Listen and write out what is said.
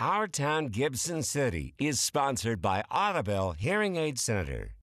Our Town Gibson City is sponsored by Audubell Hearing Aid Center.